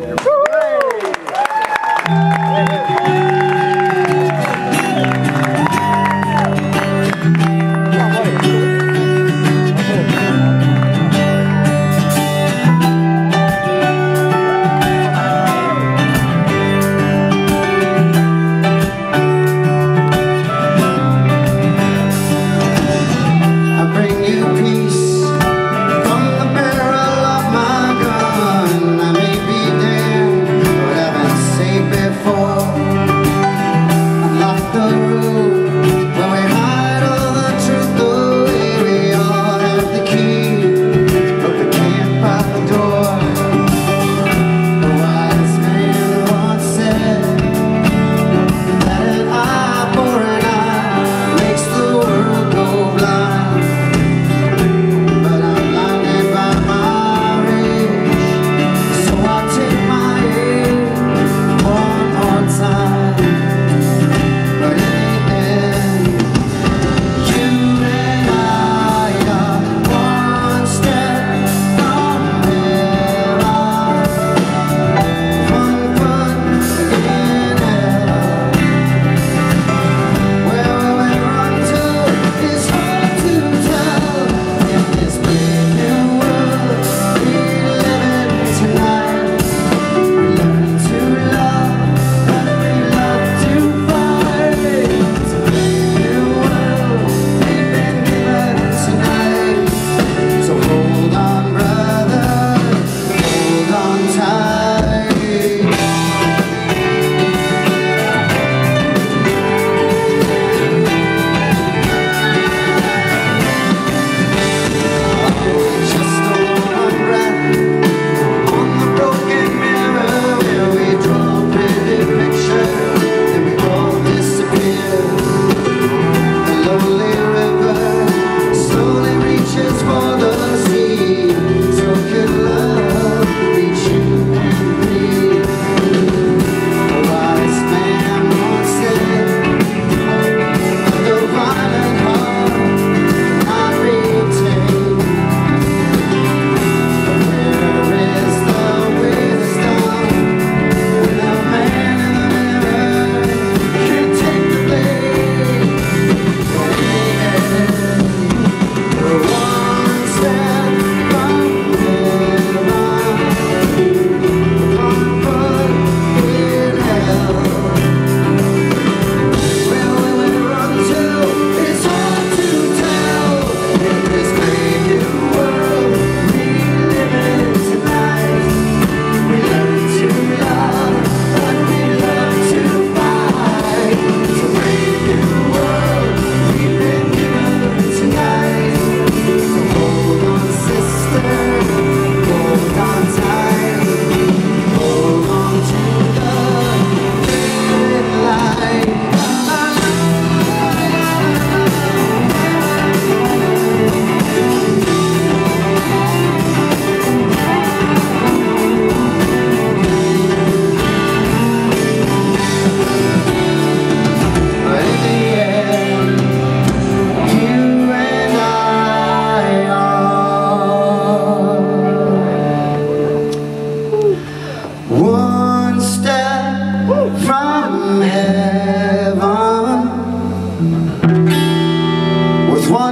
Woo!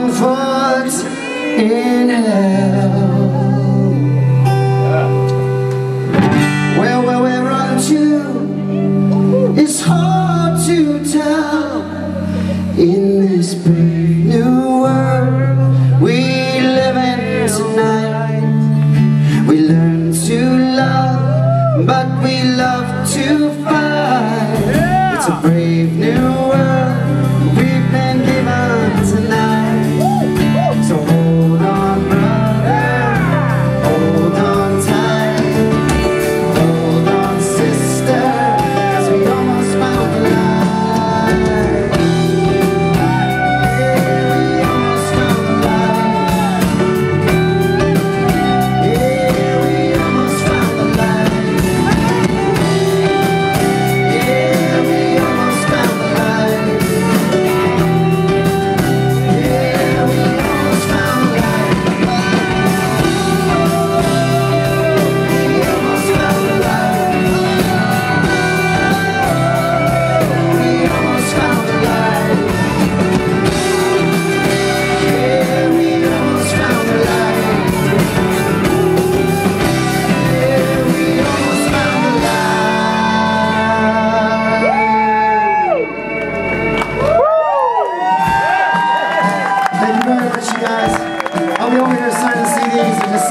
comfort in hell. Where Well, where to, it's hard to tell. In this brave new world we live in tonight, we learn to love, but we love to fight. It's a brave new world.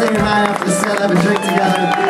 sing high after the set, have a drink together.